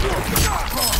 Oh, God!